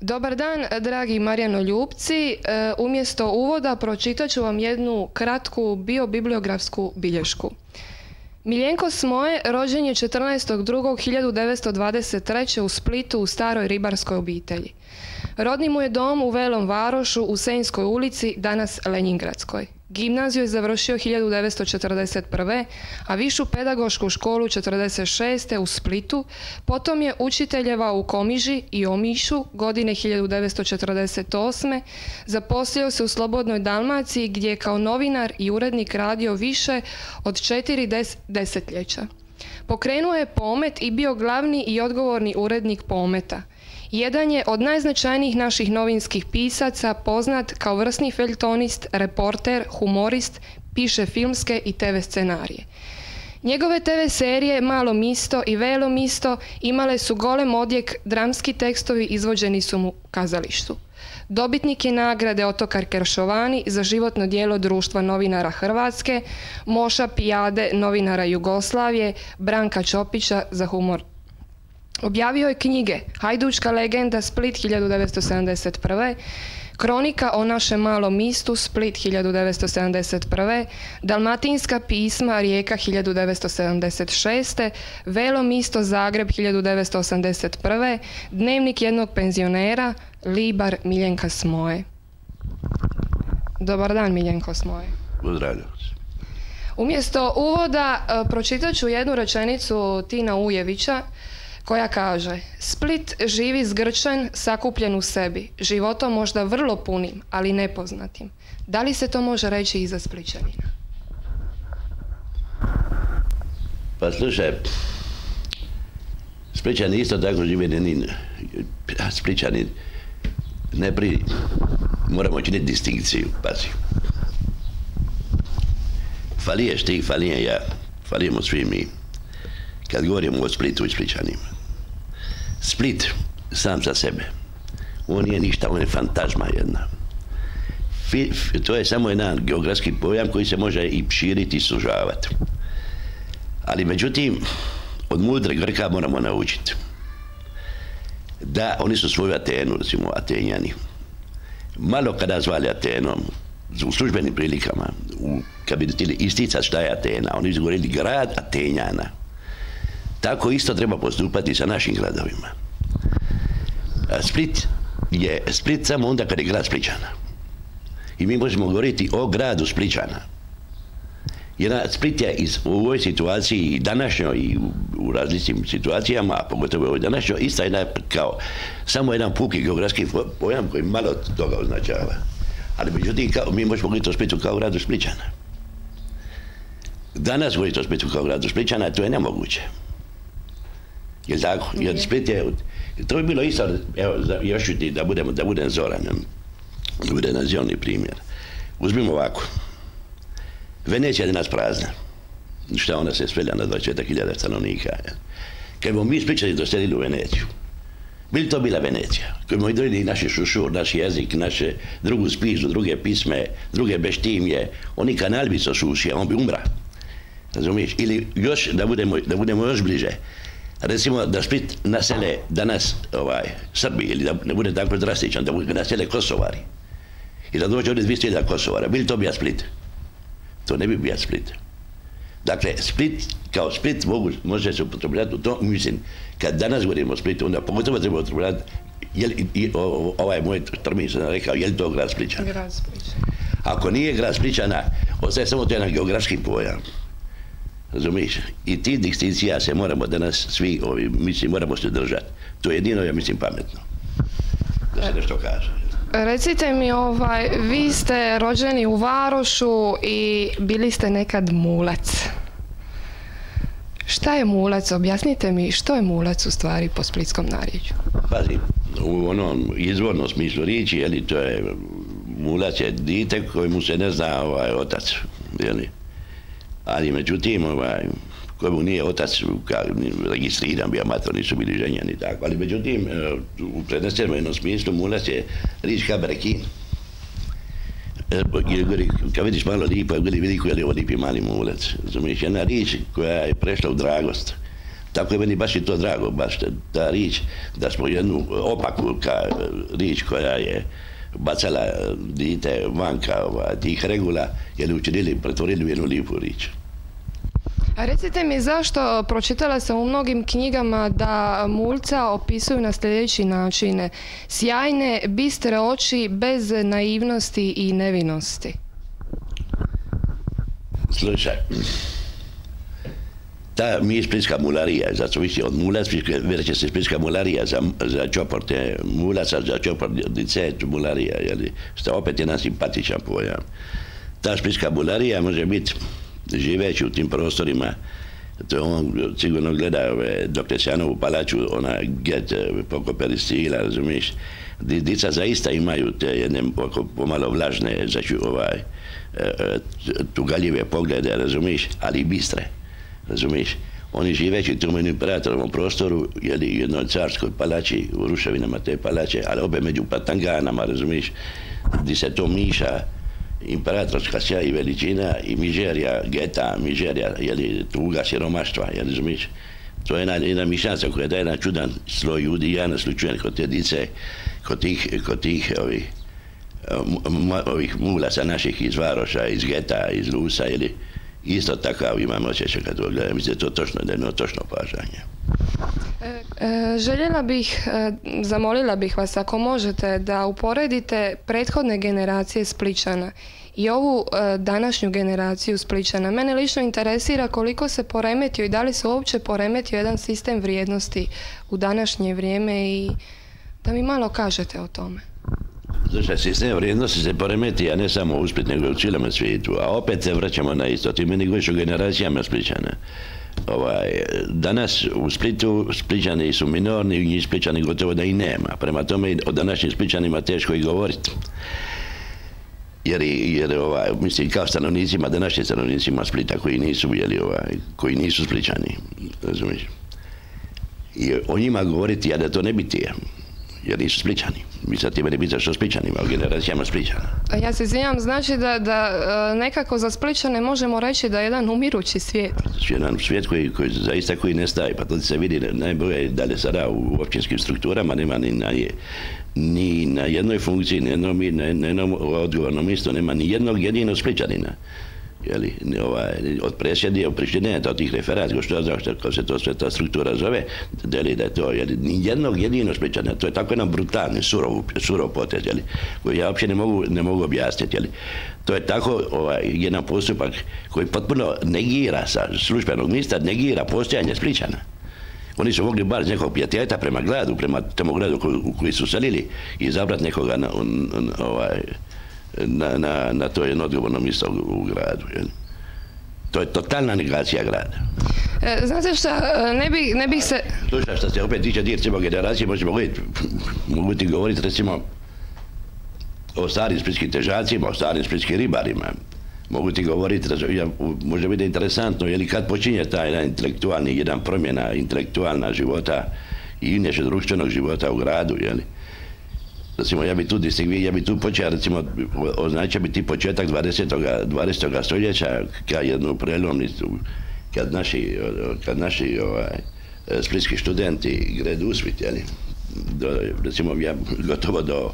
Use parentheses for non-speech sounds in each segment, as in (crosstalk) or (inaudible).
Dobar dan, dragi Marijano Ljubci. E, umjesto uvoda pročitat ću vam jednu kratku biobibliografsku bilješku. Miljenko Smoje rođen je 14.2.1923. u Splitu u staroj ribarskoj obitelji. Rodni mu je dom u Velom Varošu u Senjskoj ulici, danas Lenjingradskoj. Gimnaziju je završio 1941. a višu pedagošku školu 1946. u Splitu, potom je učiteljevao u Komiži i Omišu godine 1948. Zaposlio se u Slobodnoj Dalmaciji gdje je kao novinar i urednik radio više od četiri desetljeća. Pokrenuo je Pomet i bio glavni i odgovorni urednik Pometa. Jedan je od najznačajnijih naših novinskih pisaca, poznat kao vrsni feljtonist, reporter, humorist, piše filmske i TV scenarije. Njegove TV serije Malo misto i Velo misto imale su golem odjek, dramski tekstovi izvođeni su mu kazalištu. Dobitnik je nagrade Otokar Keršovani za životno dijelo društva novinara Hrvatske, Moša Pijade novinara Jugoslavije, Branka Čopića za humor Objavio je knjige Hajdučka legenda Split 1971. Kronika o našem malom mistu Split 1971. Dalmatinska pisma Rijeka 1976. Velo misto Zagreb 1981. Dnevnik jednog penzionera Libar Miljenka Smoje. Dobar dan Miljenko Smoje. Pozdravljam Umjesto uvoda e, pročitat ću jednu rečenicu Tina Ujevića koja kaže Split živi zgrčen, sakupljen u sebi, životom možda vrlo punim, ali nepoznatim. Da li se to može reći i za Spličanina? Pa slušaj, Spličani isto tako žive ni Spličani ne pri... Moramo činiti distinkciju, pazi. Faliješ ti, falijem ja, falijemo svi mi. Kad govorimo o Splitu i Spličanima. Split sam za sebe. On nije ništa, on je fantazma jedna. to je samo jedan geografski pojam koji se može i širiti i sužavati. Ali međutim, od mudre Grka moramo naučiti da oni su svoju Atenu, recimo Atenjani, malo kada zvali Atenom, u službenim prilikama, u, kad bi htjeli isticati šta je Atena, oni su govorili grad Atenjana. Tako isto treba postupati sa našim gradovima. Split je Split samo onda kad je grad Spličana. I mi možemo govoriti o gradu Spličana. Jer Split je iz, u ovoj situaciji i današnjoj i u, različitim situacijama, a pogotovo u ovoj današnjoj, isto jedna kao samo jedan puki geografski pojam koji malo toga označava. Ali međutim, kao, mi možemo govoriti o Splitu kao gradu Spličana. Danas govoriti o Splitu kao gradu Spličana, to je nemoguće. Je tako? Jer Split je, to bi bilo isto, evo, još ću ti da budem, da budem zoran, da bude nazioni primjer. Uzmimo ovako. Venecija je nas prazna. Šta ona se svelja na 24.000 stanovnika. Kad bomo mi spličani doselili u Veneciju, bi to bila Venecija? Kad bomo i naši šušur, naš jezik, naše drugu spisu, druge pisme, druge beštimje, oni kanal bi se osušio, on bi umra. Razumiješ? Ili još, da budemo, da budemo još bliže, recimo da Split nasele danas ovaj, Srbi ili da ne bude tako drastičan, da nasele Kosovari i da dođe ovdje 200 Kosovara, bi li to bio Split? To ne bi bio Split. Dakle, Split, kao Split mogu, može se upotrebljati u tom, mislim, kad danas govorimo o Splitu, onda pogotovo treba upotrebljati, i, ovaj moj termin sam rekao, je li to grad Spličana? Grad Ako nije grad Spličana, ostaje samo to jedan geografski pojam. Razumiješ? I ti distinkcija se moramo danas svi, ovi, mislim, moramo se držati. To je jedino, ja mislim, pametno. Da se nešto kaže. Recite mi, ovaj, vi ste rođeni u Varošu i bili ste nekad mulac. Šta je mulac? Objasnite mi što je mulac u stvari po splitskom narječju. Pazi, u onom izvornom smislu riječi, jeli, to je, mulac je dite kojemu se ne zna ovaj otac, jeli ali međutim, ovaj, kojemu nije otac registriran, bio mator, nisu bili ženjeni tako, ali međutim, e, u prednesenom jednom smislu mulac je rič kabrekin. E, kad vidiš malo lipo, vidi vidi koji je ovo lipi mali mulac. Razumiješ, jedna rič koja je prešla u dragost. Tako je meni baš i to drago, baš ta rič, da smo jednu opaku ka rič koja je bacala dite vanka ova, tih regula, jer učinili, pretvorili u jednu lipu rič. A recite mi zašto, pročitala sam u mnogim knjigama da mulca opisuju na sljedeći način. Sjajne, bistre oči bez naivnosti i nevinosti. Slušaj, ta mi splitska mularija, zato više od mula, veće se splitska mularija za, za čopor te mulaca, za čopor dice, mularija, jeli, što opet jedan simpatičan pojam. Ta splitska mularija može biti živeći u tim prostorima, to on sigurno gleda ove Dokresjanovu palaču, ona get poko peristila, razumiješ, dica zaista imaju te jedne pomalo vlažne, znači ovaj, e, e, tugaljive poglede, razumiješ, ali bistre, razumiješ. Oni živeći tom imperatorovom prostoru, jeli jednoj carskoj palači, u ruševinama te palače, ali obe među patanganama, razumiješ, gdje se to miša, imperatorska sja i veličina i mižerija geta, mižerija, jeli, tuga, siromaštva, jel razumiješ? To je jedna, mišanca koja daje jedan čudan sloj ljudi, ja naslučujem kod te dice, kod tih, kod tih ovih, ovih mulaca naših iz Varoša, iz Geta, iz Lusa, ili isto takav imam osjećaj kad to gledam, mislim to točno, da je točno pažanje. E, e, željela bih, e, zamolila bih vas ako možete da uporedite prethodne generacije Spličana i ovu današnju generaciju Spličana. Mene lično interesira koliko se poremetio i da li se uopće poremetio jedan sistem vrijednosti u današnje vrijeme i da mi malo kažete o tome. Slušaj, sistem vrijednosti se poremeti, a ne samo u Split, nego u cijelom svijetu. A opet se vraćamo na isto. Ti meni govoriš o generacijama Spličana. Ovaj, danas u Splitu Spličani su minorni, i Spličani gotovo da i nema. Prema tome o današnjim Spličanima teško i govoriti. Jer, jer ovaj, mislim, kao stanovnicima, današnjim stanovnicima Splita koji nisu bili, ovaj, koji nisu Spličani, razumiješ? I o njima govoriti, a da to ne bi tije jer nisu spličani. Mi sad ti meni pitaš o spličanima, o generacijama spličana. Ja se izvinjam, znači da, da e, nekako za spličane možemo reći da je jedan umirući svijet. Jedan svijet koji, koji zaista koji nestaje, pa to se vidi najbolje da li sada u općinskim strukturama nema ni na, ni na jednoj funkciji, ni na jednom odgovornom mjestu, nema ni jednog jedinog spličanina jeli, ovaj, od presjedi, od tih referat, što znam što se to sve ta struktura zove, deli da je to, jeli, ni jednog jedinog spličana, to je tako jedan brutalni, surov, surov potez, jeli, koji ja uopće ne mogu, ne mogu objasniti, jeli. To je tako ovaj, jedan postupak koji potpuno negira sa službenog mjesta, negira postojanje spličana. Oni su mogli bar nekog pijateta prema gradu, prema tomu gradu u koji su selili izabrati nekoga na, ovaj, na, na, na to jedno odgovorno mjesto u, gradu. To je totalna negacija grada. E, znate šta, e, ne, bi, ne bih se... Slušaj, što se opet tiče recimo generacije, možemo govoriti, mogu ti govoriti recimo o starim splitskim težacima, o starim splitskim ribarima. Mogu ti govoriti, ja, može biti interesantno, je li kad počinje taj jedan intelektualni, jedan promjena intelektualna života i inače društvenog života u gradu, jeli? Recimo ja bi tu ja bi tu počeo recimo označio bi ti početak 20. 20. stoljeća kao jednu prelomnicu kad naši, kad naši ovaj, splitski studenti gredu usvit, jeli, do, recimo ja gotovo do,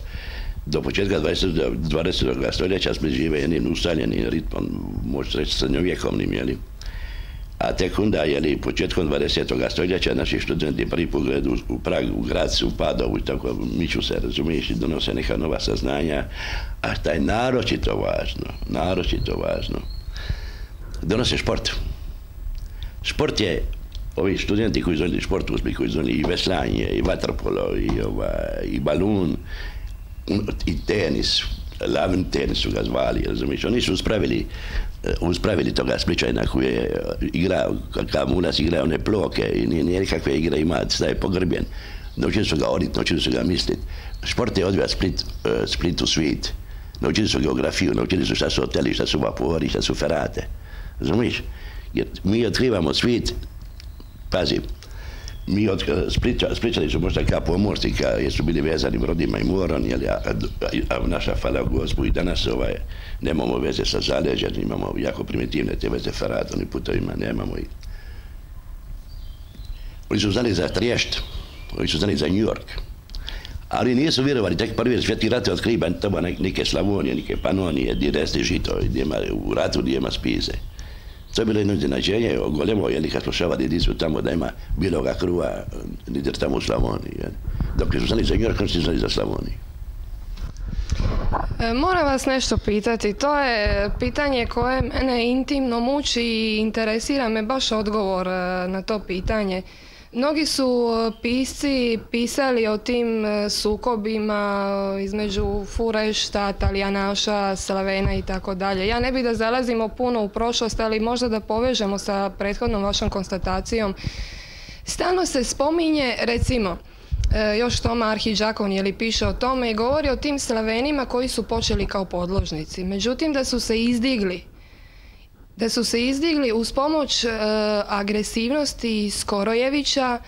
do početka 20. 20. stoljeća Split žive jednim ustaljenim ritmom, možete reći srednjovjekovnim, jeli, a tek onda, jeli, početkom 20. stoljeća naši studenti prvi pogled u, u Pragu, u Gracu, u Padovu tako miču se, razumiješ, i donose neka nova saznanja, a šta je naročito važno, naročito važno, donose šport. Šport je, ovi studenti koji znali šport, koji znali i veslanje, i vaterpolo, i, ova, i balun, i tenis, lavni tenis su ga zvali, razumiješ, oni su uspravili uspravili toga Spličajna koji je e, igrao, kakav u nas igrao one ploke i nije, nije nikakve igre ima, da je pogrbljen. Naučili su ga orit, naučili su ga mislit. Šport je odvija Split, uh, Split u svit. Naučili su geografiju, naučili su šta su hoteli, šta su vapori, šta su ferate. Razumiješ? Jer mi otkrivamo svit, pazi, mi od Spliča, Spličani su možda kao pomorci, ka, jer su bili vezani rodima i morom, jel, a, naša fala gospu i danas ovaj, nemamo veze sa zaleđem, imamo jako primitivne te veze faratom putovima, nemamo i Oni su znali za Triješt, oni su znali za New York. Ali nisu vjerovali, tek prvi svjetski rat je otkriva tamo neke Slavonije, neke Panonije, gdje resti žito, gdje ima, u ratu gdje ima spise. To je bilo jedno iznenađenje, golemo, jeli, kad slušavali di su tamo da ima biloga kruva, niti tamo u Slavoniji. Jeli. Dok su znali za New York, oni su znali za Slavoniju. E, moram vas nešto pitati. To je pitanje koje mene intimno muči i interesira me baš odgovor e, na to pitanje. Mnogi su e, pisci pisali o tim sukobima između Furešta, Talijanaša, Slavena i tako dalje. Ja ne bih da zalazimo puno u prošlost, ali možda da povežemo sa prethodnom vašom konstatacijom. Stalno se spominje, recimo, E, još Toma Arhiđakon je li piše o tome i govori o tim Slavenima koji su počeli kao podložnici. Međutim, da su se izdigli da su se izdigli uz pomoć e, agresivnosti Skorojevića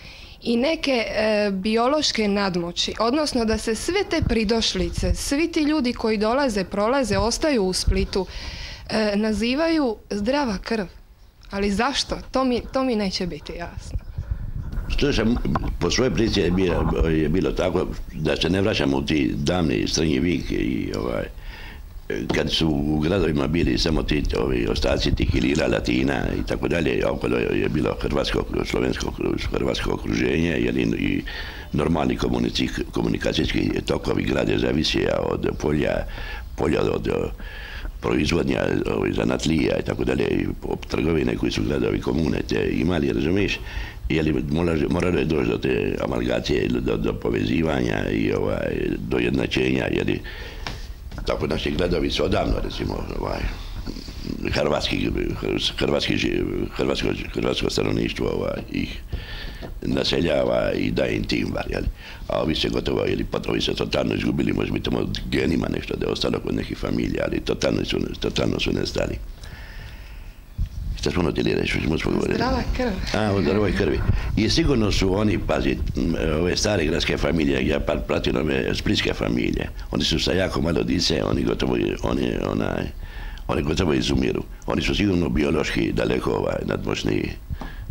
i neke e, biološke nadmoći, odnosno da se sve te pridošlice, svi ti ljudi koji dolaze, prolaze, ostaju u Splitu, nazivaju zdrava krv. Ali zašto? To mi, to mi neće biti jasno. Slušaj, po svojoj prici je bilo, tako da se ne vraćamo u ti davni srednji vik i ovaj, kad su u gradovima bili samo ti ovi, ostaci tih ilira, latina i tako dalje, okolo je bilo hrvatsko, slovensko, hrvatsko okruženje jer i normalni komunikacijski tokovi grade zavisija od polja, polja od proizvodnja ovi, zanatlija i tako dalje, trgovine koji su gradovi komune te imali, razumiješ, li moralo je doći do te amalgacije, do, povezivanja i ovaj, do jednačenja, li tako naši gradovi su odavno, recimo, ovaj, hrvatski, hrvatski, hrvatsko, hrvatsko stanovništvo ovaj, ih naseljava i daje im timbar, jel? A ovi se gotovo, jeli, ovi se totalno izgubili, možda bi tamo genima nešto da je ostalo kod nekih familija, ali totalno su, totalno su nestali. Šta smo ono htjeli reći, smo govoriti? Zdrava krv. A, o zdravoj krvi. I sigurno su oni, pazi, ove stare gradske familije, ja pratim ove splitske familije, oni su sa jako malo dice, oni gotovo, oni, onaj, oni gotovo izumiru. Oni su sigurno biološki daleko ovaj, nadmoćniji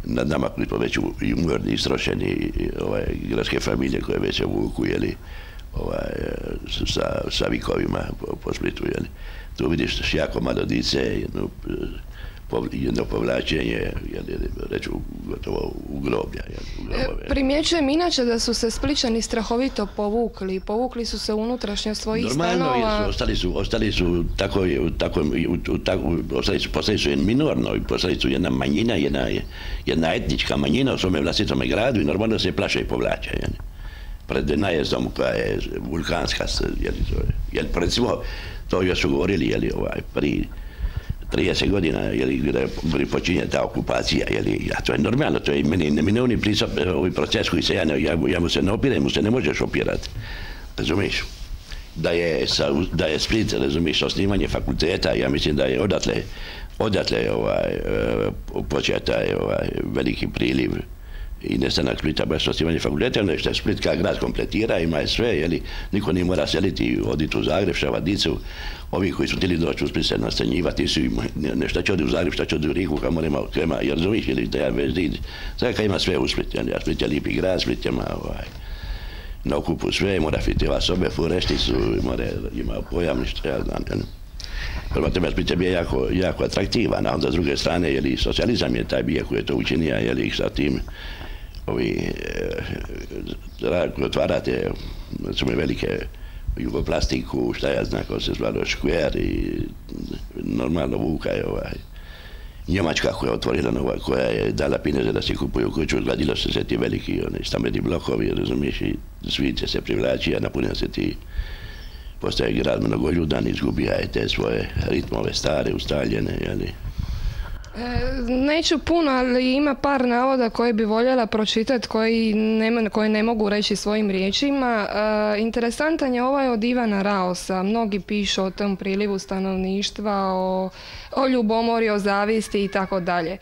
nad nama koji smo već istrošeni, ovaj, gradske familije koje već vuku, jeli, ovaj, sa, sa vikovima po, po Splitu, jeli. Tu vidiš jako malo dice, jednu jedno povlačenje, reću, gotovo u groblja. E, primjećujem inače da su se Spličani strahovito povukli. Povukli su se unutrašnje svojih Normalno, stanova. Normalno, ostali su, ostali su tako, tako, ostali su, postali su minorno, postali su jedna manjina, jedna, jedna etnička manjina u svome vlastitome gradu i normalno se plaše i povlače. Pred najezdom koja je vulkanska, jeli, jel, recimo, to još su govorili, jeli, ovaj, pri 30 godina je počinje ta okupacija, to je normalno, to je meni neminovni pristup, ovaj proces koji se ja, ja, ja mu se ne opirem, mu se ne možeš opirati, razumiješ? Da je, sa, da je Split, razumiješ, osnivanje fakulteta, ja mislim da je odatle, odatle ovaj, eh, početa ovaj, veliki priliv i nestanak Splita baš osnivanje fakulteta, nešto je Split kao grad kompletira, ima je sve, jeli, niko nije mora seliti, oditi u Zagreb, Šavadicu, ovi koji su htjeli doći u Split se nastanjivati su nešto će odi u Zagreb, šta će odi u Riku, kao moramo krema, jer zovih ili da ja već zid. Kad ima sve u Split, jel, ja Split je lipi grad, Split ima ovaj, na okupu sve, mora fitila sobe, su, mora, ima pojamništvo, ja znam, jel. Prvo tebe Split je bio jako, jako atraktivan, a onda s druge strane, jeli, socijalizam je taj bio koji je to učinio, jeli, sa tim, ovi, e, otvarate, recimo, velike jugoplastiku, šta ja znam, kako se zvalo Škver i normalno Vuka je ovaj, Njemačka koja je otvorila nova, koja je dala pineze da se kupuju kuću, odgradilo se se ti veliki oni, stambeni blokovi, razumiješ, i svi će se privlači, a napunio se ti postaje grad mnogo ljudan, izgubija je te svoje ritmove stare, ustaljene, jeli. Neću puno, ali ima par navoda koje bi voljela pročitati koji ne, koje ne mogu reći svojim riječima. E, interesantan je ovaj od Ivana Raosa. Mnogi pišu o tom prilivu stanovništva, o, o ljubomori, o zavisti i tako dalje.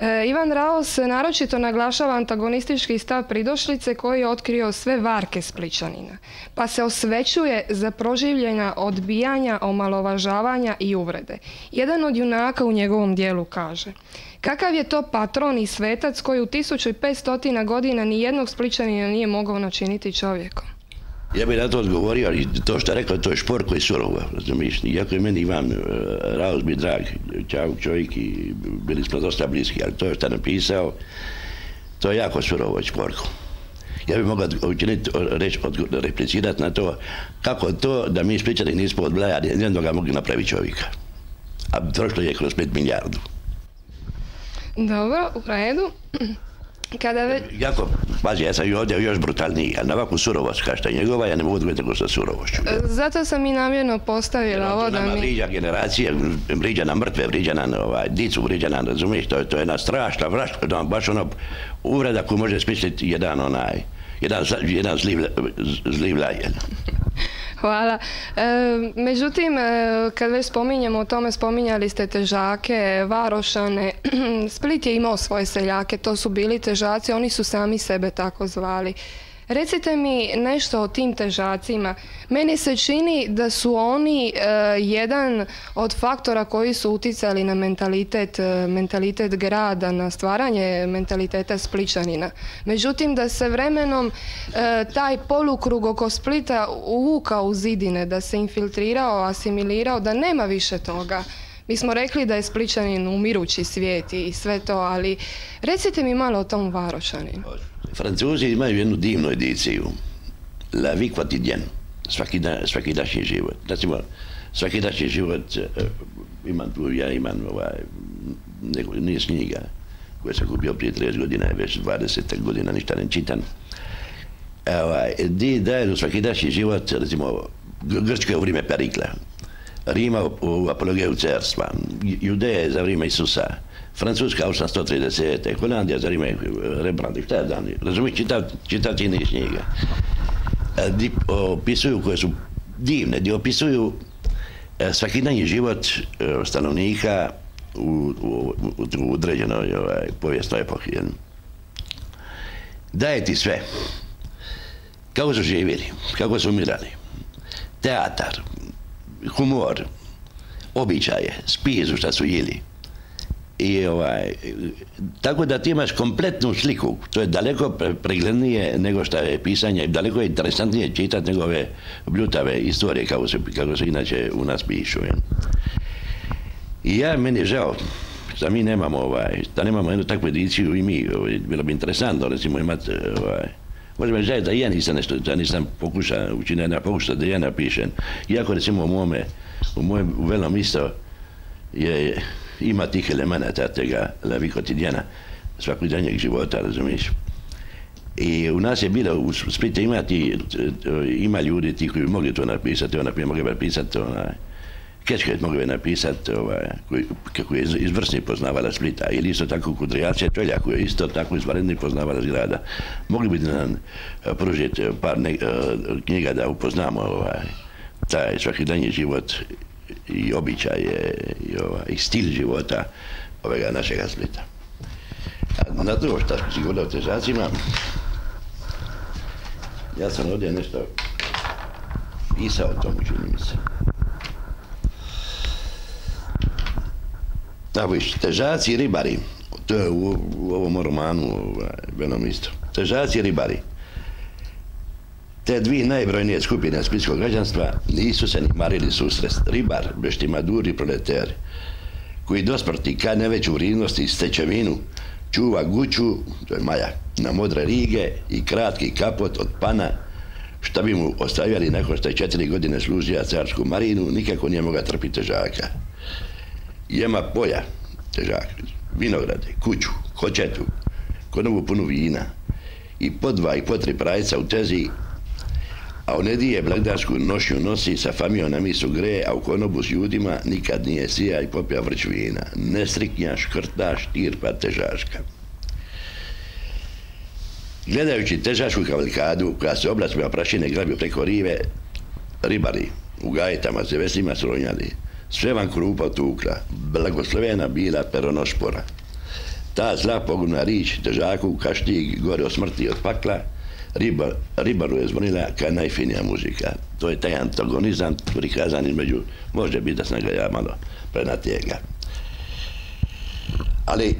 E, Ivan Raos naročito naglašava antagonistički stav pridošlice koji je otkrio sve varke Spličanina, pa se osvećuje za proživljena odbijanja, omalovažavanja i uvrede. Jedan od junaka u njegovom dijelu kaže Kakav je to patron i svetac koji u 1500 godina ni jednog Spličanina nije mogao načiniti čovjekom? Ja bih na to odgovorio, ali to što je rekao, to je šport koji je surovo, razumiješ? Iako je meni Ivan uh, Raus bi drag, čavuk čovjek i bili smo dosta bliski, ali to što je napisao, to je jako surovo šport. Ja bih mogao učiniti, reći, replicirati na to, kako to da mi spličani nismo od Blaja nijednoga mogli napraviti čovjeka. A prošlo je kroz 5 milijardu. Dobro, u redu. Kada već... Jako, pazi, ja sam i ovdje još brutalniji, a na ovakvu surovost kao što je njegova, ja ne mogu odgovoriti tako sa surovošću. E, zato sam i namjerno postavila ovo da mi... vriđa generacije, vriđa na mrtve, vriđa na ovaj, dicu, vriđa na, razumiješ, to, to je jedna strašna, vrašta, baš ono uvreda koju može smisliti jedan onaj, jedan, jedan zli, vlajel. (laughs) Hvala. E, međutim, e, kad već spominjemo o tome, spominjali ste težake, varošane. (clears throat) Split je imao svoje seljake, to su bili težaci, oni su sami sebe tako zvali. Recite mi nešto o tim težacima. Meni se čini da su oni e, jedan od faktora koji su uticali na mentalitet, e, mentalitet grada, na stvaranje mentaliteta Spličanina. Međutim, da se vremenom e, taj polukrug oko Splita uvukao u zidine, da se infiltrirao, asimilirao, da nema više toga. Mi smo rekli da je Spličanin umirući svijet i sve to, ali recite mi malo o tom Varošaninu. Francuzi imaju jednu divnu ediciju. La vie quotidienne. Svaki, da, svaki dašnji život. Recimo, svaki dašnji život uh, imam tu, ja imam ovaj, neko, niz knjiga koje sam kupio prije 30 godina, već 20 godina ništa ne čitam. Ovaj, di daju svaki dašnji život, recimo, Grčka u vrijeme Perikla, Rima u apologiju cerstva, Judeje za vrijeme Isusa, Francuska 830. Holandija za vrijeme Rembrandt, šta je dan, razumiješ, čitati niz. Di opisuju koje su divne, di opisuju e, svakidanji život stanovnika u, određenoj ovaj, povijesnoj epohi. Daje ti sve. Kako su živjeli, kako su umirali. Teatar, humor, običaje, spizu šta su jeli. I ovaj, tako da ti imaš kompletnu sliku, to je daleko preglednije nego što je pisanje, daleko je interesantnije čitati nego ove bljutave istorije kako se, kako se inače u nas pišu. I ja, meni je žao da mi nemamo ovaj, da nemamo jednu takvu ediciju i mi, ovaj, bilo bi interesantno recimo imati ovaj, Možda me da ja nisam nešto, da nisam pokušao učiniti, ne pokušao da ja napišem. Iako recimo u mome, u mojem velom isto je, ima tih elemenata tega lavi kotidjana svakodnevnog života, razumiješ. I u nas je bilo, u Splitu imati, ima ljudi ti koji mogli to napisati, ona bi mogli napisati onaj, Mogu je napisati, ovaj, kako je izvrsni poznavala Splita, ili isto tako Kudrijacija Čelja, koji je isto tako izvanredni poznavala zgrada. Mogli bi nam eh, pružiti par ne, uh, knjiga da upoznamo ovaj, taj svakidanji život i običaje i, ovaj, stil života ovega našega Splita. Na to što si govorio o težacima, ja sam ovdje nešto pisao o tomu, čini se. Tako težaci i ribari, to je u, ovom romanu ovaj, isto. Težaci i ribari. Te dvije najbrojnije skupine splitskog građanstva nisu se ni marili susret. Ribar, beštimaduri proleteri, koji do smrti, kad ne već u rivnosti stečevinu, čuva guću, to je Maja, na modre rige i kratki kapot od pana, šta bi mu ostavljali nakon što je četiri godine služio carsku marinu, nikako nije moga trpiti težaka jema polja, težak, vinograde, kuću, kočetu, konovu punu vina i po dva i po tri prajca u tezi, a u nedije blagdansku nošnju nosi sa famijom na misu gre, a u konobu s ljudima nikad nije sija i popija vrć vina. Nestriknja, škrta, štirpa, težaška. Gledajući težašku kavalkadu koja se oblacima prašine grabio preko rive, ribari u gajetama se veslima sronjali sve vam krupa tukla, blagoslovena bila peronošpora. ta zla pogubna rič težaku kaštig gore o smrti od pakla, riba, ribaru je zvonila kao najfinija muzika. To je taj antagonizam prikazan između, može biti da sam ga ja malo prenatijega. Ali,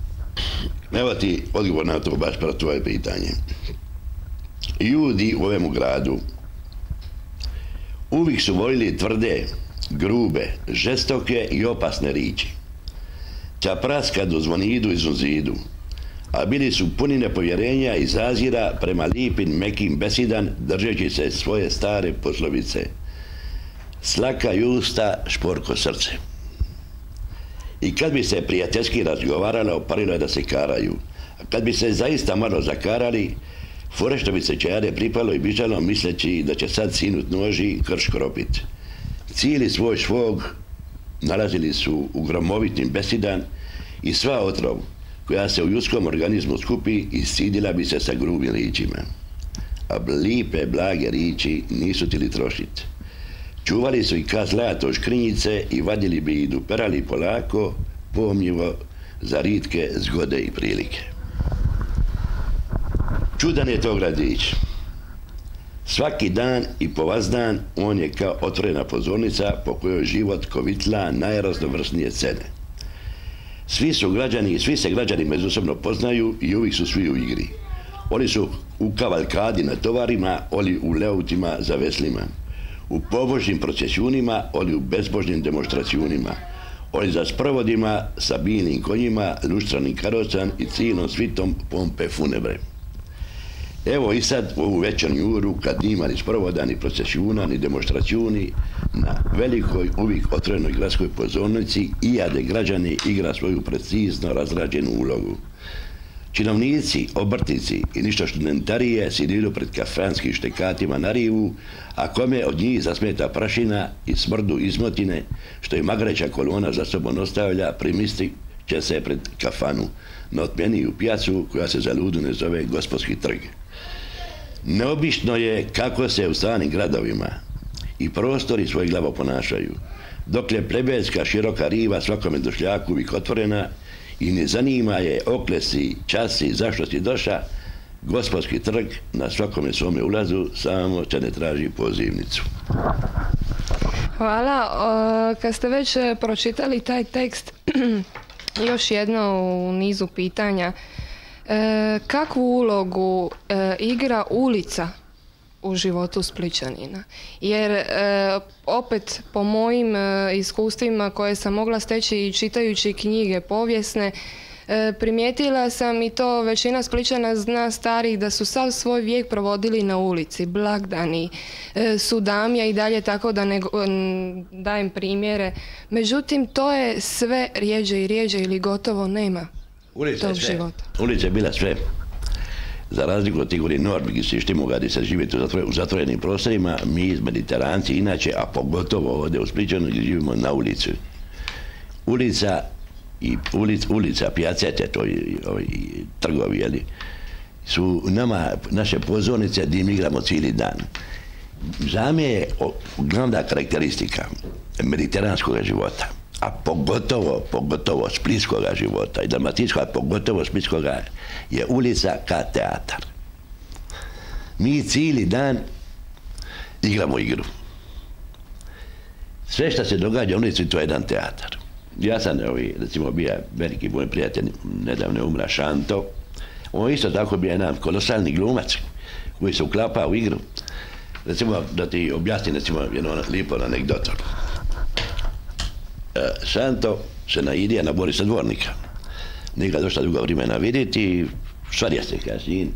(clears throat) evo ti odgovor na to baš pro tvoje pitanje. Ljudi u ovemu gradu uvijek su voljeli tvrde, grube, žestoke i opasne riči. Čapraska do zvonidu i zidu, a bili su puni nepovjerenja i zazira prema lipin, mekim besidan, držeći se svoje stare poslovice. Slaka i usta, šporko srce. I kad bi se prijateljski razgovaralo, oparilo je da se karaju. A kad bi se zaista malo zakarali, fore što bi se čajade pripalo i bižalo misleći da će sad sinut noži i krš kropit. Cijeli svoj svog nalazili su u gromovitim besidan i sva otrov koja se u ljudskom organizmu skupi i sidila bi se sa grubim ričima. A lipe, blage riči nisu tili trošit. Čuvali su i kad zlato škrinjice i vadili bi i duperali polako, pomljivo, za ritke zgode i prilike. Čudan je to gradić. Svaki dan i po dan on je kao otvorena pozornica po kojoj život kovitla najraznovrsnije cene. Svi su građani, svi se građani međusobno poznaju i uvijek su svi u igri. Oni su u kavalkadi na tovarima, oni u leutima za veslima. U pobožnim procesijunima, oni u bezbožnim demonstracijunima. Oni za sprovodima sa bijelim konjima, luštranim karocan i cijelom svitom pompe funebre. Evo i sad u ovu večernju uru kad nima ni sprovoda, ni procesijuna, ni demonstracijuni, na velikoj, uvijek otvorenoj gradskoj pozornici ijade građani igra svoju precizno razrađenu ulogu. Činovnici, obrtnici i ništa študentarije sidilu pred kafanskim štekatima na rivu, a kome od njih zasmeta prašina i smrdu izmotine, što je magreća kolona za sobom ostavlja, primisli će se pred kafanu, na otmeniju pijacu koja se za ludu ne zove gospodski trg. Neobično je kako se u stranim gradovima i prostori svoj glavo ponašaju. Dok je plebejska široka riva svakome došljaku uvijek otvorena i ne zanima je oklesi, časi, zašto si doša, gospodski trg na svakome svome ulazu samo će ne traži pozivnicu. Hvala. kad ste već e, pročitali taj tekst, (clears throat) još jedno u nizu pitanja. E, kakvu ulogu e, igra ulica u životu Spličanina. Jer e, opet po mojim iskustvima koje sam mogla steći i čitajući knjige povijesne, primijetila sam i to većina Spličana zna starih da su sav svoj vijek provodili na ulici, blagdani, sudamja i dalje tako da ne dajem primjere. Međutim, to je sve rijeđe i rijeđe ili gotovo nema Ulica je sve. Ulica je bila sve. Za razliku od tih gori Norbi, svi što mogli se živjeti u zatvorenim prostorima, mi iz Mediteranci, inače, a pogotovo ovdje u Spličanu, gdje živimo na ulici. Ulica i ulic, ulica, pijacete, to i, trgovi, jeli, su nama, naše pozornice gdje mi igramo cijeli dan. Za me je glavna karakteristika mediteranskog života a pogotovo, pogotovo splitskoga života i dalmatinskoga, pogotovo splitskoga je ulica ka teatar. Mi cijeli dan igramo igru. Sve što se događa u ulici, to je jedan teatar. Ja sam, recimo, bio veliki moj prijatelj, nedavno umra Šanto. On isto tako bio jedan kolosalni glumac koji se uklapa u igru. Recimo, da ti objasnim, recimo, jednu lijepu anegdotu. Santo se naidija na Borisa Dvornika. Nije ga došla dugo vremena vidjeti, stvarja se kasnije.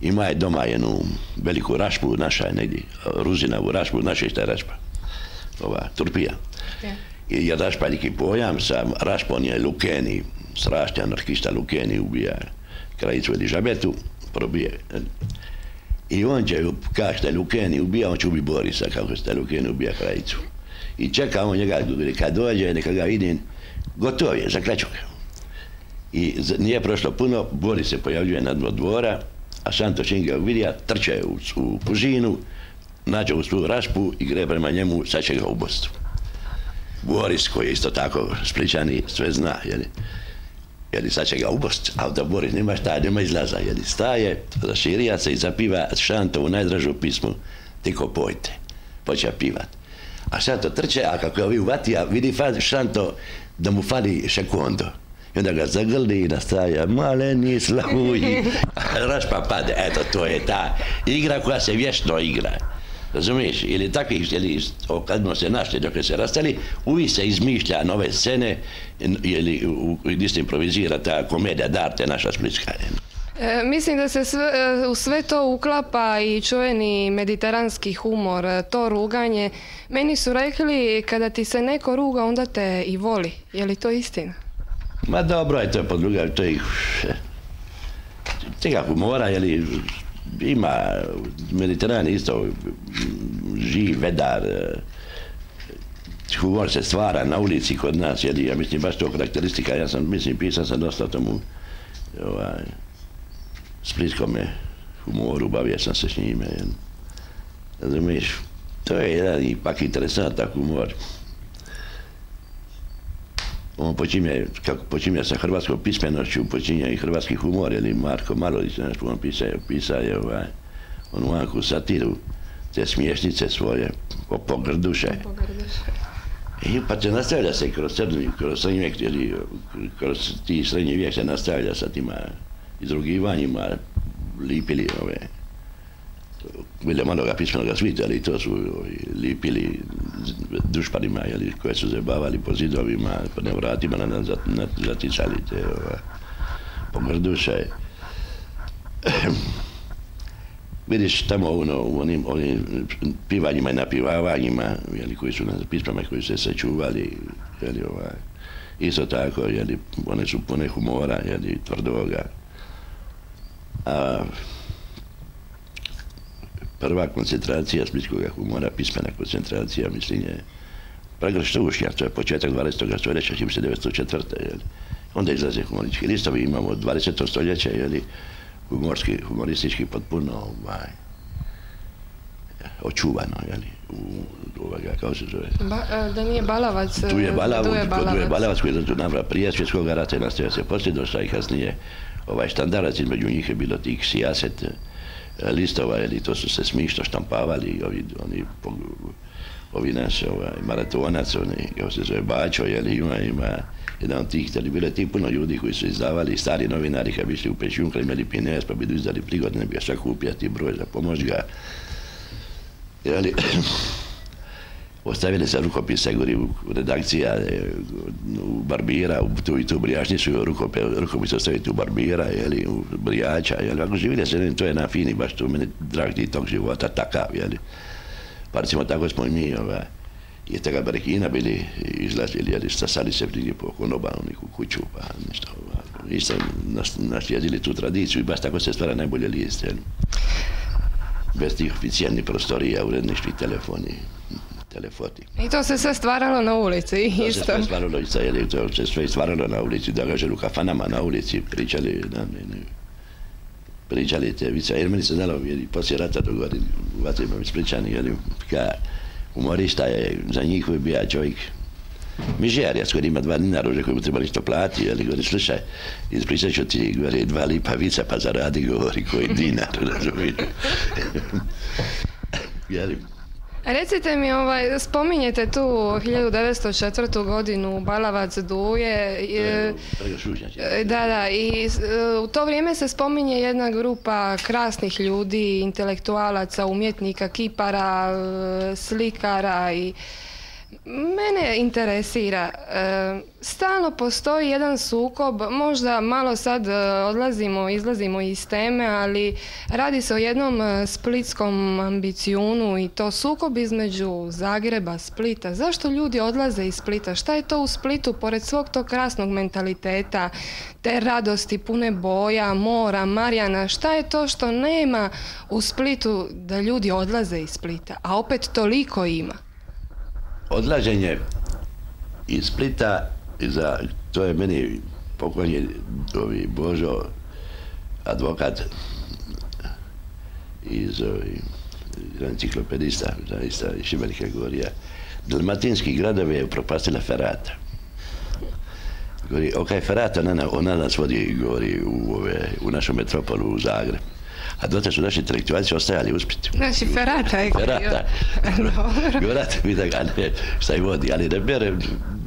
Ima je doma jednu veliku rašpu, naša je negdje, Ruzinavu rašpu, naša je rašpa, ova, Turpija. I je rašpaljki pojam, sa rašpon je Lukeni, strašni anarkista Lukeni ubija krajicu Eližabetu, probije. I on će, je Lukeni ubija, on će ubiti Borisa, kako ste Lukeni ubija krajicu i čekamo njega, kad dođe, neka ga vidim, gotovo je, zakleću ga. I nije prošlo puno, Boris se pojavljuje na dvo dvora, a Santo čim ga vidija, trče u, u pužinu, nađe u svoju raspu i gre prema njemu, sad će ga ubost. Boris, koji je isto tako spličani, sve zna, jeli. Jeli, sad će ga ubost, a da Boris nema šta, nema izlaza. Jeli, staje, raširija se i zapiva šanto u najdražu pismu, tiko pojte. Počeo pivat. A šanto trče, a kako je ovi uvatija, vidi šanto da mu fali šekondo. I onda ga zagrli i nastaja, maleni slavuji. (laughs) Rašpa pade, eto, to je ta igra koja se vječno igra. Razumiješ? Ili takvih, ili kad smo se našli dok se rastali, uvijek se izmišlja nove scene, ili gdje se improvizira ta komedija Darte, naša splitska. E, mislim da se sve, e, u sve to uklapa i čuveni mediteranski humor, e, to ruganje. Meni su rekli kada ti se neko ruga onda te i voli. Je li to istina? Ma dobro, je to je podruga, to je tega humora, jeli, ima Mediteran isto živ, vedar, humor se stvara na ulici kod nas, jeli, ja mislim baš to karakteristika, ja sam, mislim, pisao sam dosta tomu, ovaj, splitskome humoru, bavio sam se s njime. Razumiješ, to je jedan ipak interesantan humor on počinje, kako počinje sa hrvatskom pismenošću, počinje i hrvatski humor, ili Marko Malodić, nešto on pisao, pisao je ovaj, onu satiru, te smiješnice svoje, o pogrduše. I pa se nastavlja se kroz srednji, kroz srednji vijek, kroz ti srednji vijek se nastavlja sa tima izrugivanjima, lipili ove, bilo maloga pismenoga svita, ali to su lipili dušparima, jeli, koje su zabavali po zidovima, po nevratima, na, na, zaticali te ova, po grduše. (clears throat) Vidiš tamo ono, u onim, onim pivanjima i napivavanjima, jeli, koji su na pismama koji su se sačuvali, jeli, ova, isto tako, jeli, one su pune humora, jeli, tvrdoga. A, prva koncentracija splitskog humora, pismena koncentracija, mislim je pregršt ušnja, to je početak 20. stoljeća, čim se 1904. Jel? Onda izlaze humoristički listovi, imamo 20. stoljeća, jeli, humorski, humoristički potpuno ovaj, očuvano, jeli, u ovoga, kao se zove. Ba, da nije Balavac. Tu je Balavac, tu je Balavac, tu je Balavac koji je prije svjetskog rata i nastavio se poslije došla i kasnije ovaj standardac između njih je bilo tih sijaset listova, ili to su se smišno štampavali, ovi, oni, ovi naši ovaj, maratonac, oni, kako se zove, Bačo, jeli, ima, ima jedan od tih, ali bilo ti puno ljudi koji su izdavali, stari novinari, kad bi išli u Pešjunka, imali pines, pa bi izdali prigodne, bi šta kupijati broj za pomoć ga. Jeli, (clears throat) ostavili se rukopise gori u redakcija e, u Barbira, u tu i tu Brijašnicu, rukopis ostaviti u Barbira, jeli, u Brijača, jeli, ako živili se, to je na fini, baš to meni drag ti tog života, takav, jeli. Pa recimo tako smo i mi, ovaj, i tega Berekina bili izlazili, jeli, stasali se negdje po konobanu, u kuću, pa nešto, ovaj, isto naslijedili tu tradiciju i baš tako se stvara najbolje list, jeli. Bez tih oficijalnih prostorija, uredništvi, telefoni telefoni. I to se sve stvaralo na ulici, to isto. se sve stvaralo, jer to se sve stvaralo na ulici, događali u kafanama na ulici, pričali, ne, ne, ne, pričali te vice, jer meni se znalo, jer poslije rata dogodi, u Vatrima ispričani, jer ka humorista je za njih bio čovjek mižerjac koji ima dva dinara koji mu trebali isto plati, ali govori, slušaj, ispričat ću ti, govori, dva lipa vica pa zaradi, govori, koji dinar, (laughs) razumiješ. (laughs) Recite mi, ovaj, spominjete tu 1904. godinu Balavac Duje. Da, da, i u to vrijeme se spominje jedna grupa krasnih ljudi, intelektualaca, umjetnika, kipara, slikara i Mene interesira, e, stalno postoji jedan sukob, možda malo sad e, odlazimo, izlazimo iz teme, ali radi se o jednom e, splitskom ambicijunu i to sukob između Zagreba, Splita. Zašto ljudi odlaze iz Splita? Šta je to u Splitu, pored svog tog krasnog mentaliteta, te radosti pune boja, mora, Marijana, šta je to što nema u Splitu da ljudi odlaze iz Splita, a opet toliko ima? Odlaženje iz Splita, za, to je meni pokojni ovi Božo, advokat iz ovi, enciklopedista, zaista iz Šibenika govorio, dalmatinski gradovi je propastila ferata. Govori, ok, Ferrata, ona, nas vodi, govori, u, u našu metropolu, u Zagreb. A dotle su naši intelektualci ostajali u Splitu. Znači, Ferata je Ferata. Govorate (laughs) mi da ga ne, šta vodi, ali ne bere,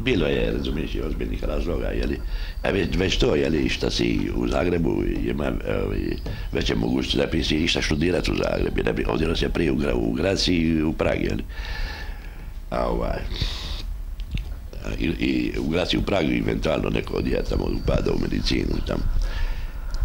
bilo je, razumiješ, i ozbiljnih razloga, jeli, a već, već to, jeli, šta si u Zagrebu, ima ovaj, veće mogućnosti da si išta študirati u Zagrebu, ne bi, ovdje nas je prije u, u Graci i u Pragi, jeli. A ovaj, i, i u Graci i u Pragu eventualno neko od ja tamo upada u medicinu i tamo.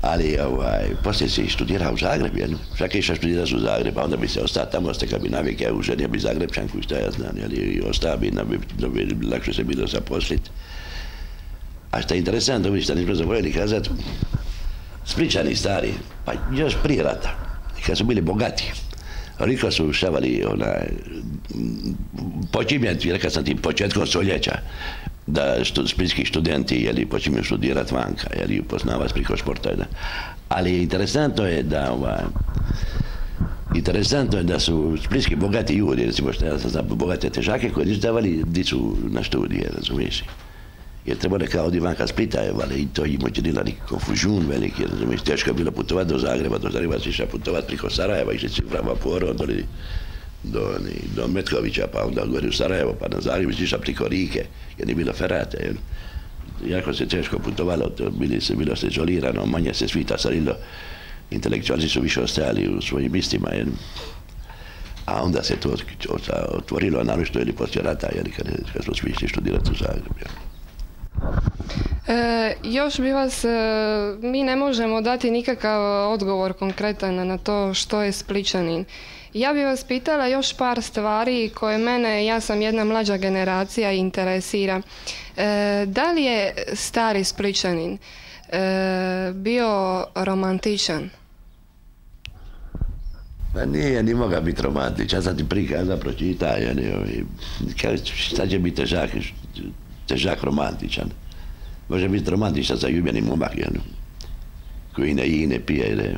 Ali ovaj, poslije se i studirao u Zagrebu, jedno. Svaki išao studirati u Zagreb, onda bi se ostao tamo, ostao bi navike, u ženi bi Zagrebčanku, šta ja znam, jel, i ostao bi, da bi, da bi lakše se bilo zaposliti. A što je interesantno, vi što nismo zaboravili kazati, Spličani stari, pa još prije rata, kad su bili bogati, Riko su šavali onaj, počinjati, rekao sam ti, početkom stoljeća, da štu, splitski studenti jeli, počinju studirati vanka, jeli, upoznavati priko športa. Da. Ali interesantno je da ovaj, Interesantno je da su splitski bogati ljudi, recimo što ja sam znam bogate težake koji nisu davali dicu na studije, razumiješ? Jer trebalo kao od Ivanka Splita, vale, i to im učinila neki konfužun veliki, razumiješ, teško je bilo putovati do Zagreba, do Zagreba si išao putovati preko Sarajeva, išli si Poro, do, do, Metkovića, pa onda gore u Sarajevo, pa na Zagreb si išao preko Rike, jer nije bilo ferate, jel? Jako se teško putovalo, to bili se, bilo se izolirano, manje se svita salilo, intelektualci su više ostajali u svojim mistima, jel? A onda se to otvorilo, naročito ili poslije rata, jel, kad, kad smo svi išli študirati u Zagreb, jel? E, još bi vas, e, mi ne možemo dati nikakav odgovor konkretan na to što je Spličanin. Ja bih vas pitala još par stvari koje mene, ja sam jedna mlađa generacija, interesira. E, da li je stari Spličanin e, bio romantičan? Pa nije ni mogao biti romantičan, ja sam ti prikazao pročitaj, šta će biti težak, težak romantičan. Može biti romantičan za ljubljeni momak, jel? koji ne i ne pije, je,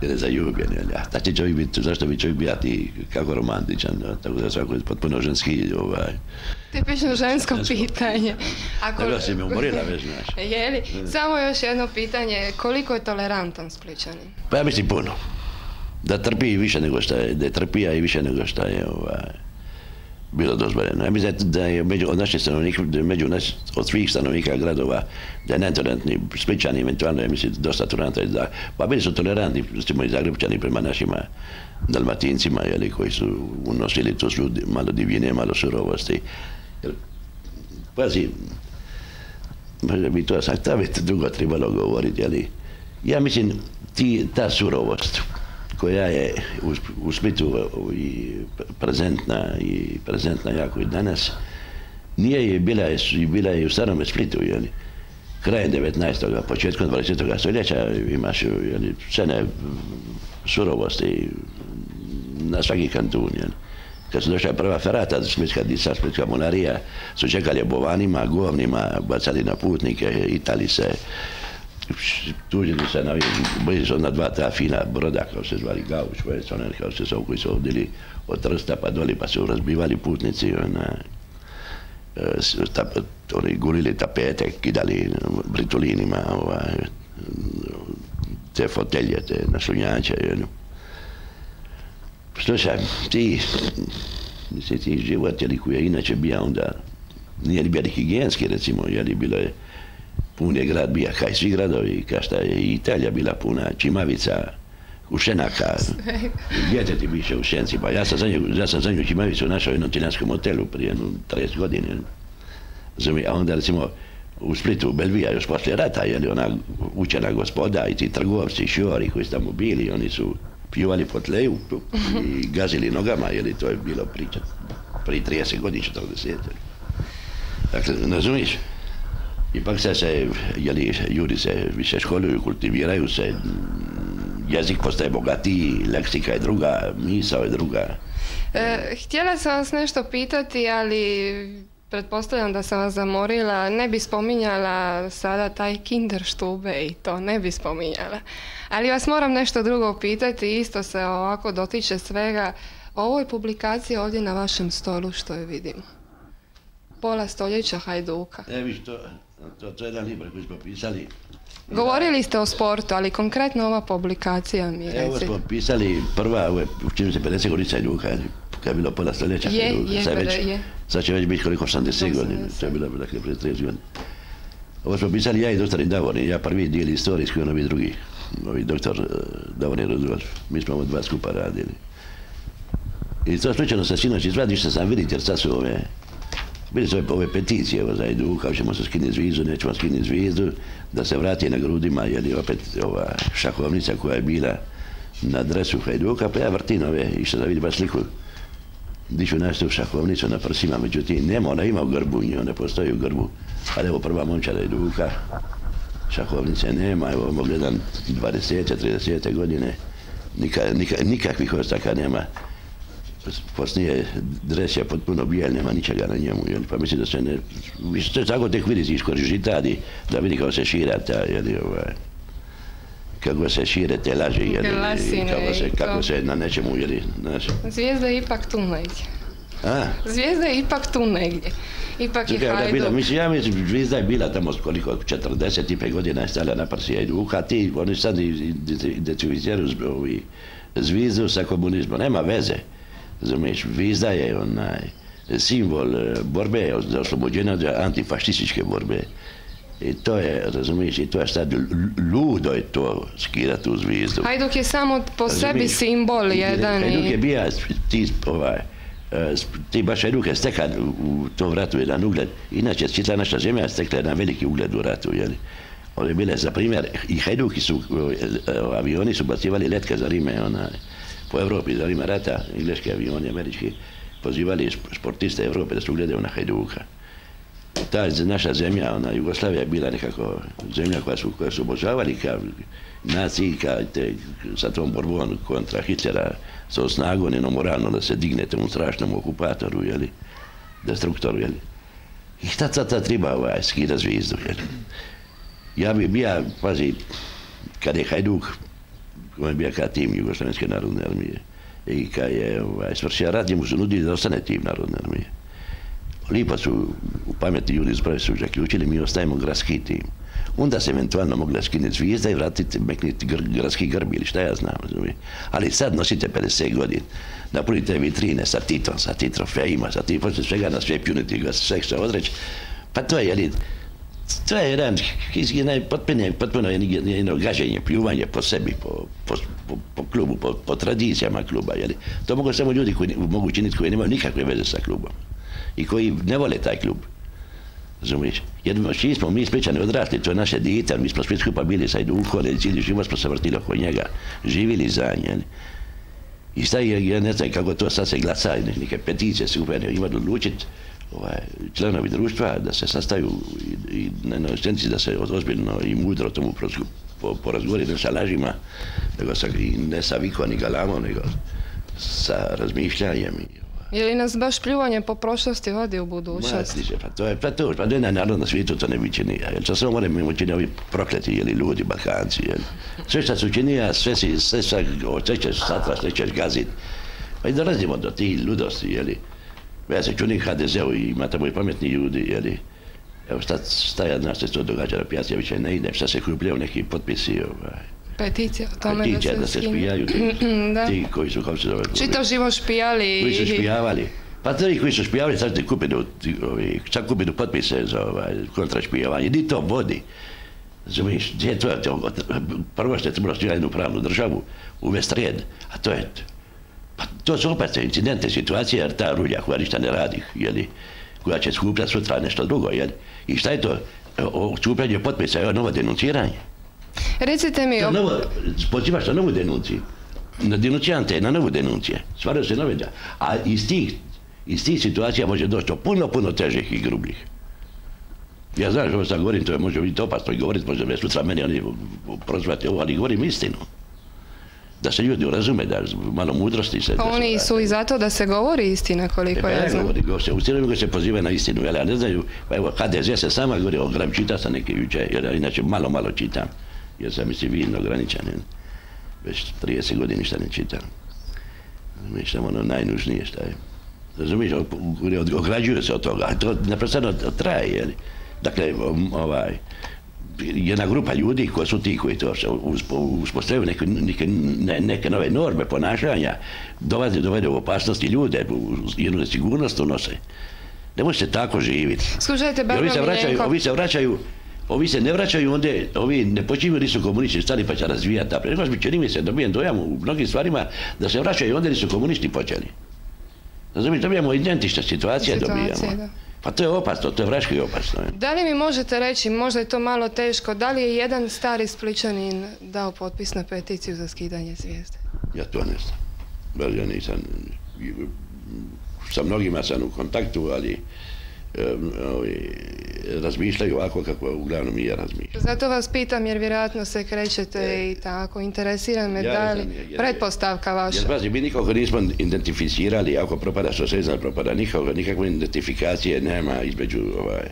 jer je zaljubljen. Jel? A će čovjek biti, zašto bi čovjek biti kako romantičan, tako da svako je potpuno ženski, ovaj. Tipično žensko pitanje. Ako... Dobro si me umorila, već znaš. (laughs) Je li? Samo još jedno pitanje, koliko je tolerantan Spličanin? Pa ja mislim puno. Da trpi više nego što je, da je trpija i više nego što je, ovaj, bilo dozvoljeno. Ja mislim da je među, od naših stanovnika, među nas, od svih stanovnika gradova, da je netolerantni, spličani eventualno, ja mislim, dosta tolerantni, da, pa bili su tolerantni, recimo i zagrebčani prema našima dalmatincima, jeli, koji su unosili to su malo divine, malo surovosti. Pazi, možda bi to staviti dugo trebalo govoriti, ali ja mislim, ti, ta surovost, koja je u, Splitu i prezentna i prezentna jako i danas, nije je bila, bila je u starome Splitu, jeli, krajem 19. početkom 20. stoljeća imaš jeli, surovosti na svaki kantun. Jeli. Kad su došla prva ferata, splitska disa, splitska monarija, su čekali bovanima, govnima, bacali na putnike, itali se, tužili se na, bili su na dva ta fina broda, kao se zvali Gauč, one kao se zovu, koji su ovdjeli od Trsta pa doli, pa su razbivali putnici, ona, ta, oni gulili tapete, kidali britulinima, ovaj, te fotelje, te naslonjače, jedno. Slušaj, ti, mislim, ti život, jeli, koji je inače bio onda, nije li bio higijenski, recimo, jeli, bilo je, pun je grad bija, kaj svi gradovi, ka šta je i Italija bila puna, Čimavica, Ušenaka, djete ti biše u Šenci, pa ja sam za nju, ja sam Čimavicu našao u jednom talijanskom hotelu prije 30 godine. Zumi, a onda recimo u Splitu, u Belvija, još poslije rata, je ona učena gospoda i ti trgovci, šiori koji su tamo bili, oni su pjuvali po tleju i gazili nogama, je li to je bilo priča prije 30 godina, 40. Dakle, razumiješ? Ipak se, se jeli, ljudi se više školuju, kultiviraju se, jezik postaje bogatiji, leksika je druga, misao je druga. E, htjela sam vas nešto pitati, ali pretpostavljam da sam vas zamorila. Ne bi spominjala sada taj kinderštube i to, ne bi spominjala. Ali vas moram nešto drugo pitati, isto se ovako dotiče svega. O ovoj publikaciji ovdje na vašem stolu što je vidimo. Pola stoljeća Hajduka. E, viš, to, to, to je jedan liber koji smo pisali. Govorili ste o sportu, ali konkretno ova publikacija mi Evo reci. smo pisali prva, ovo je, čini se 50 godina Hajduka, kad je bilo pola stoljeća Je, je, sad, već, je. sad će već biti koliko 80 godina, 80. to je bilo dakle prije 30 godina. Ovo smo pisali ja i doktor Davorin, ja prvi dijel istorijski, on ovi drugi, ovi doktor eh, Davorin Rudolf, mi smo ovo dva skupa radili. I to slučajno sa sinoć izvadi što sam vidjeti, jer sad su ove, bili su ove, peticije evo, za Hajduka, ćemo se skinuti zvizdu, nećemo skinuti zvizdu, da se vrati na grudima, jer je opet ova šahovnica koja je bila na dresu Hajduka, pa ja vrtim ove, išao da vidim baš sliku diću nastu šahovnicu na prsima, međutim nema, ona ima u grbu, nje, ona postoji u grbu, ali evo prva momčada je Duka, šahovnice nema, evo mogu gledam 20. 30. godine, nika, nika, nikakvih ostaka nema, poslije dres je potpuno bijel, nema ničega na njemu, jel, pa mislim da se ne, to je tako tek vidjeti iskori žitadi, da vidi kako se šira ta, jel, ovaj, kako se šire te laži, jel, i kako se, i kako se na nečemu, jel, znaš, Zvijezda je ipak tu negdje. a? Zvijezda je ipak tu negdje. Ipak je je bila, Hajduk. mislim, ja mislim, zvizda je bila tamo koliko, 45 godina je stala na prsi Hajduka, ti, oni sad identificiraju zvizdu sa komunizmom, nema veze, razumiješ, zvizda je onaj simbol e, borbe za oslobođenje od antifašističke borbe. I to je, razumiješ, i to je sad ludo je to skidati tu zvizdu. Hajduk je samo po sebi simbol jedan Hajduk je bio ti, ovaj, e, ti baš Hajduk je stekan u, u tom ratu jedan ugled. Inače, čitla naša zemlja je stekla jedan veliki ugled u ratu, jeli. One bile, za primjer, i Hajduki su, e, avioni su bacivali letke za Rime, onaj, po Evropi za Rime rata, engleski avioni, američki, pozivali sp- sportiste Evrope da se ugledaju na Hajduka. Ta naša zemlja, ona Jugoslavija je bila nekako zemlja koja su, koja su obožavali kao naciji, te, sa tom borbom kontra Hitlera, sa snagom jednom moralno da se digne tomu strašnom okupatoru, jeli, destruktoru, jeli. I šta sad ta treba ovaj, skida zvizdu, jeli. Ja bi bija, pazi, kad je Hajduk, on je bio kao tim Jugoslavenske narodne armije, i kad je ovaj, svršio rat, njemu su nudili da ostane tim narodne armije. Lipa su pameti ljudi zbroj su zaključili, mi ostajemo gradski tim. Onda se eventualno mogla skinuti zvijezda i vratiti, mekniti gr, gradski grb ili šta ja znam, razumije. Ali sad nosite 50 godina, napunite vitrine sa titom, sa ti trofejima, sa ti svega na sve pljuniti ga, se odreći. Pa to je, jeli, to je jedan, potpuno, potpuno jedno gaženje, pljuvanje po sebi, po, po, po, klubu, po, po tradicijama kluba, jeli. To mogu samo ljudi koji mogu činiti koji nemaju nikakve veze sa klubom i koji ne vole taj klub. Razumiješ? Jer čiji smo mi spličani odrasli, to je naše dite, mi smo svi skupa bili sa Hajdukom, i cijeli život smo se vrtili oko njega, živjeli za nje. I je, ja ne znam kako to sad se glasa, neke peticije se uvene, ima odlučiti ovaj, članovi društva da se sastaju i, i na jednoj sjednici da se ozbiljno i mudro tomu porazgovori ne sa lažima, nego sa, i ne sa vikom ni galamom, nego sa razmišljanjem i Je li nas baš pljuvanje po prošlosti vodi u budućnost? Pa to je, pa to, pa ne, narod na svijetu to ne bi činio, jer to samo moramo učiniti ovi prokleti, jeli, ljudi, Balkanci, jeli. Sve što su činija, sve si, sve sa, sve ćeš satra, sve ćeš gazit. Pa i dolazimo do tih ludosti, jeli. Ja se čunim HDZ-u i ima tamo i pametni ljudi, jeli. Evo šta, šta ja znaš se to događa na pijaci, ja više ne idem, šta se kupljaju neki potpisi, ovaj, Peticija o tome peticija da da se se skine. špijaju ti, (clears throat) Da. ti koji su, kako se zove, Čitav život špijali koji su špijavali. Pa ti koji su špijavali, sad ti kupiti, ovi, sad kupiti potpise za ovaj, kontra špijavanje. Di to vodi? Razumiješ, gdje je to, prvo što je trebalo stvoriti jednu pravnu državu, uvesti red, a to je, to su opet incidente, situacije, jer ta rulja koja ništa ne radi, jeli, koja će skupljati sutra nešto drugo, jeli. I šta je to? O, skupljanje potpisa je novo denunciranje. Recite mi, To o- novo, pozivaš na novu denunciju. Na denuncijante, na novu denuncije. Stvaraju se nove, a iz tih, iz tih situacija može doći do puno, puno težih i grubljih. Ja znaš, ovo sad govorim, to je može biti opasno i govoriti, može me sutra meni oni prozvati ovo, ali govorim istinu. Da se ljudi razume, da malo mudrosti se... pa da se oni su i zato da se govori istina koliko pa ja znam. govorim, go se, u cijelom se poziva na istinu, jel, ja ne znaju, pa evo, HDZ se sama govori, ogram, čita sam neki jučer, jer inače malo, malo čitam, jer sam mislim vidno ograničan, već 30 godina ništa ne čitam. Mislim, ono najnužnije šta je. Razumiješ, ograđuju se od toga. To naprostano traje, jer, dakle, ovaj, jedna grupa ljudi koji su ti koji to uspostavljaju neke, neke, neke nove norme ponašanja, dovede, dovede u opasnosti ljude, jednu nesigurnost unose. Ne može se tako živjeti. Slušajte, ovi se vraćaju, ovi se vraćaju Ovi se ne vraćaju, onda ovi ne počinju nisu komunisti stali pa će razvijati naprijed. Nego čini mi se, dobijem dojam u mnogim stvarima da se vraćaju onda su komunisti počeli. Razumiješ, dobijamo identična situacija, dobijamo. Pa to je opasno, to je vraški opasno. Da li mi možete reći, možda je to malo teško, da li je jedan stari spličanin dao potpis na peticiju za skidanje zvijezde? Ja to ne znam. Ja nisam, sa mnogima sam u kontaktu, ali razmišljaju ovako kako uglavnom i ja razmišljam. Zato vas pitam jer vjerojatno se krećete e. i tako. Interesira me da li pretpostavka vaša. Jer pazi, mi nikako nismo identificirali, ako propada što se zna propada, nikako, nikakve identifikacije nema između ovaj,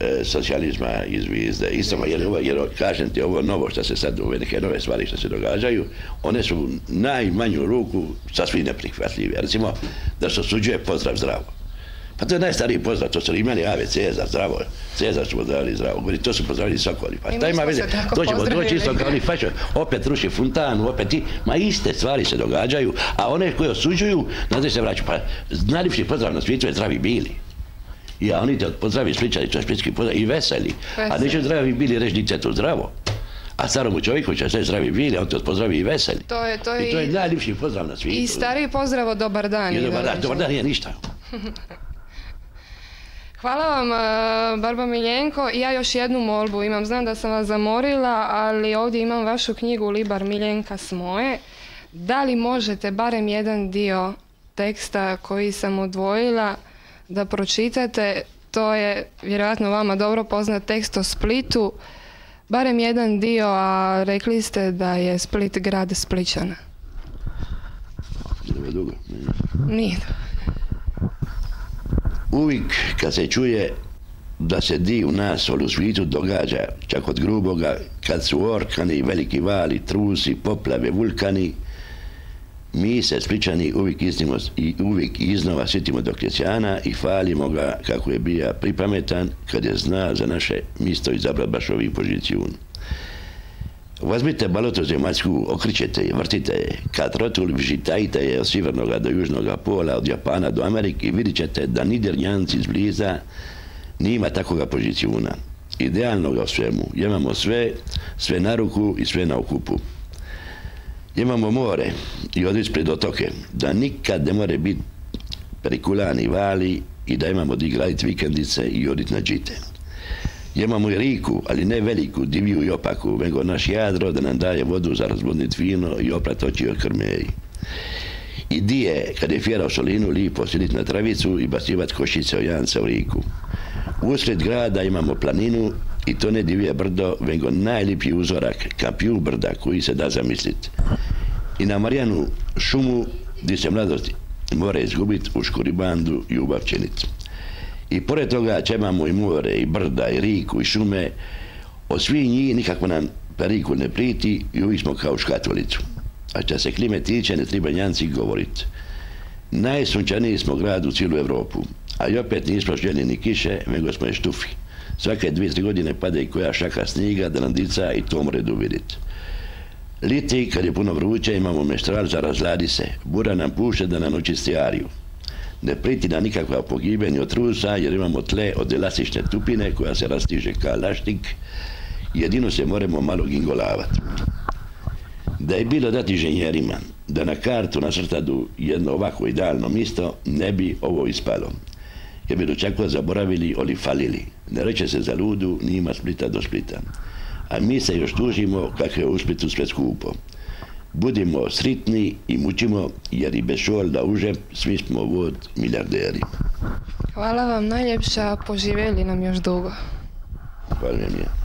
e, socijalizma i zvijezde. Isto, jer, jer kažem ti, ovo novo što se sad, ove neke nove stvari što se događaju, one su najmanju ruku sasvim neprihvatljive. Recimo, da se osuđuje pozdrav zdravo. Pa to je najstariji pozdrav, to su imali Ave, Cezar, zdravo, Cezar su pozdravili zdravo, to su pozdravili Sokoli, pa šta ima veze, to ćemo doći isto kao oni fašo, opet ruši Funtanu, opet ti, ma iste stvari se događaju, a one koje osuđuju, znate se vraćaju, pa najljepši pozdrav na svijetu je zdravi bili. I a oni te pozdravi sličani, to je špitski pozdrav, i veseli, a neće zdravi bili reći je to zdravo. A staromu čovjeku će sve zdravi bili, on te pozdravi i veseli. To je, to je, I to je najljepši pozdrav na svijetu. I stariji pozdrav od dobar dan. I dobar dan, dobar dan nije ništa. (laughs) Hvala vam, e, Barba Miljenko. Ja još jednu molbu imam. Znam da sam vas zamorila, ali ovdje imam vašu knjigu Libar Miljenka s moje. Da li možete barem jedan dio teksta koji sam odvojila da pročitate? To je vjerojatno vama dobro poznat tekst o Splitu. Barem jedan dio, a rekli ste da je Split grad Spličana. Nije uvijek kad se čuje da se di u nas u svijetu događa, čak od gruboga, kad su orkani, veliki vali, trusi, poplave, vulkani, mi se spličani uvijek iznimo i uvijek iznova sjetimo do Kresijana i falimo ga kako je bija pripametan kad je zna za naše misto izabrat baš ovih poziciju. Vazmite balotu zemaljsku, okričete je, vrtite je. Kad rotul žitajte je od sjevernoga do južnoga pola, od Japana do Amerike, i vidit ćete da Niderljanci izbliza nima takvoga pozicijuna. Idealnoga u svemu. Imamo sve, sve na ruku i sve na okupu. Imamo more i od ispred otoke. Da nikad ne more biti perikulani vali i da imamo di graditi vikendice i odit na džite. Imamo i riku, ali ne veliku, diviju i opaku, nego naš jadro da nam daje vodu za razvodnit vino i oprat oči od krmeji. I dije, kad je fjera u solinu, lipo sjedit na travicu i basivat košice o janca u riku. Usred grada imamo planinu i to ne divije brdo, nego najlipji uzorak, kapiju brda koji se da zamisliti. I na Marijanu šumu, gdje se mladost more izgubiti u škuribandu i u bavčenicu. I pored toga imamo i more, i brda, i riku, i šume. Od svih njih nikako nam periku ne priti i uvijek smo kao škatolicu. A što se klime tiče, ne treba njanci govoriti. Najsunčaniji smo grad u cijelu Evropu, a i opet nismo željeni ni kiše, nego smo je štufi. Svake dvije, tri godine pada i koja šaka sniga da nam dica i to more vidjeti. Liti, kad je puno vruće, imamo meštral za razladi se. Bura nam puše da nam očisti ariju ne priti na nikakva pogibenja od trusa jer imamo tle od elastične tupine koja se rastiže kao laštik jedino se moramo malo gingolavati. Da je bilo dati inženjerima da na kartu nasrtadu jedno ovako idealno mjesto ne bi ovo ispalo. Jer bi dočekva zaboravili ili falili. Ne reče se za ludu, nima Splita do Splita. A mi se još tužimo kako je u Splitu sve skupo. Budimo sritni i mučimo jer i bez da uže svi smo vod milijarderi. Hvala vam najljepša, poživjeli nam još dugo. Hvala vam